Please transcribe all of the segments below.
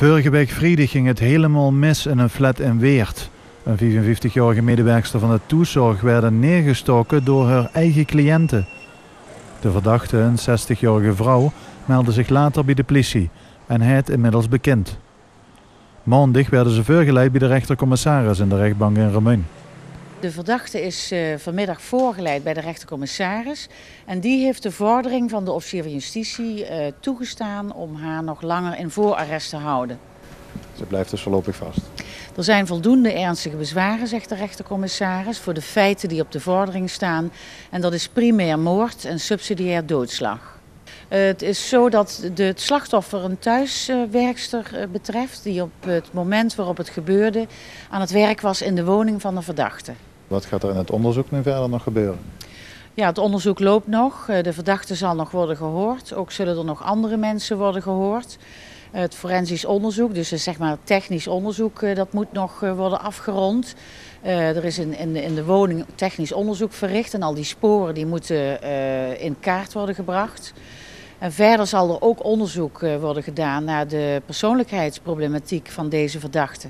Vorige week ging het helemaal mis in een flat in Weert. Een 55-jarige medewerkster van de toezorg werd neergestoken door haar eigen cliënten. De verdachte, een 60-jarige vrouw, meldde zich later bij de politie en hij het inmiddels bekend. Maandag werden ze voorgeleid bij de rechtercommissaris in de rechtbank in Remun. De verdachte is uh, vanmiddag voorgeleid bij de rechtercommissaris. En die heeft de vordering van de officier van justitie uh, toegestaan om haar nog langer in voorarrest te houden. Ze blijft dus voorlopig vast? Er zijn voldoende ernstige bezwaren, zegt de rechtercommissaris, voor de feiten die op de vordering staan. En dat is primair moord en subsidiair doodslag. Uh, het is zo dat het slachtoffer een thuiswerkster betreft, die op het moment waarop het gebeurde aan het werk was in de woning van de verdachte. Wat gaat er in het onderzoek nu verder nog gebeuren? Ja, het onderzoek loopt nog. De verdachte zal nog worden gehoord. Ook zullen er nog andere mensen worden gehoord. Het forensisch onderzoek, dus zeg maar technisch onderzoek, dat moet nog worden afgerond. Er is in, in, in, de, woning technisch onderzoek verricht en al die sporen die moeten in kaart worden gebracht. En verder zal er ook onderzoek worden gedaan naar de persoonlijkheidsproblematiek van deze verdachte.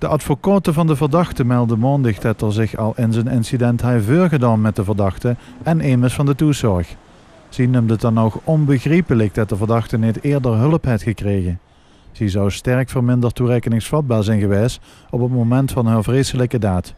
De advocaten van de verdachte melden maandag dat er zich al in zijn incident heeft gedaan met de verdachte en Emes van de toezorg. Ze noemde het dan ook onbegrijpelijk dat de verdachte niet eerder hulp had gekregen. Ze zou sterk verminderd toerekeningsvatbaar zijn geweest op het moment van haar vreselijke daad.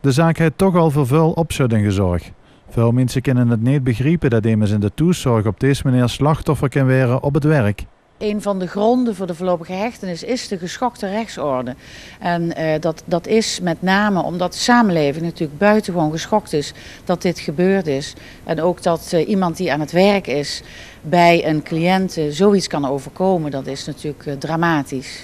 De zaak heeft toch al voor veel opschudding gezorgd. Veel mensen kunnen het niet begrijpen dat immers in de toezorg op deze manier slachtoffer kan worden op het werk. Een van de gronden voor de voorlopige hechtenis is de geschokte rechtsorde. En uh, dat, dat is met name omdat de samenleving natuurlijk buitengewoon geschokt is dat dit gebeurd is. En ook dat uh, iemand die aan het werk is bij een cliënt uh, zoiets kan overkomen, dat is natuurlijk dramatisch.